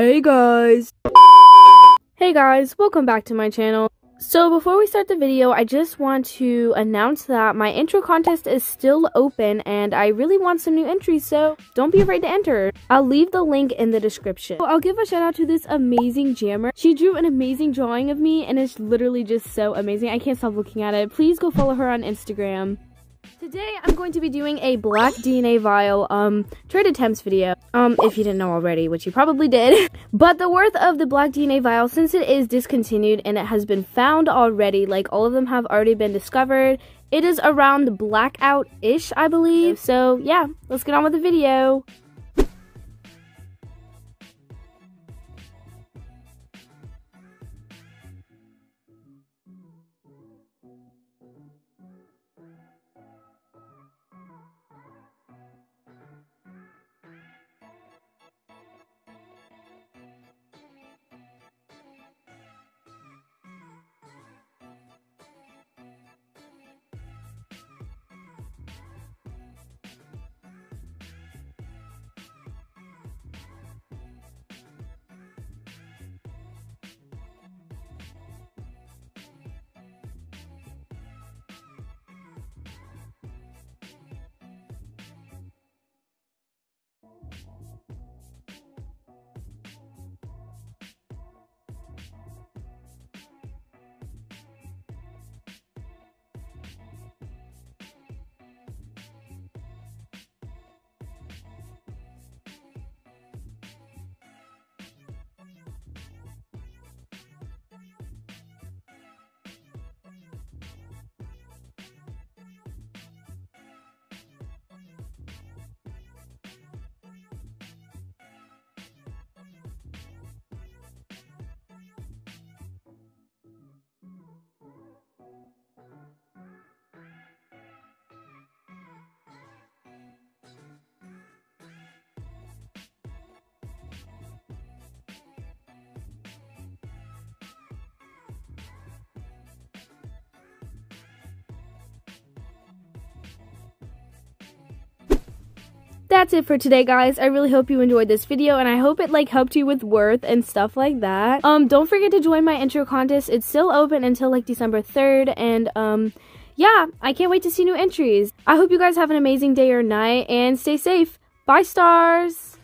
Hey guys! Hey guys, welcome back to my channel. So before we start the video, I just want to announce that my intro contest is still open and I really want some new entries, so don't be afraid to enter. I'll leave the link in the description. So I'll give a shout out to this amazing jammer. She drew an amazing drawing of me and it's literally just so amazing. I can't stop looking at it. Please go follow her on Instagram. Today, I'm going to be doing a black DNA vial, um, trade attempts video. Um, if you didn't know already, which you probably did. but the worth of the black DNA vial, since it is discontinued and it has been found already, like all of them have already been discovered, it is around blackout-ish, I believe. So, yeah, let's get on with the video. That's it for today guys. I really hope you enjoyed this video and i hope it like helped you with worth and stuff like that. Um don't forget to join my intro contest. It's still open until like december 3rd and um yeah i can't wait to see new entries. I hope you guys have an amazing day or night and stay safe. Bye stars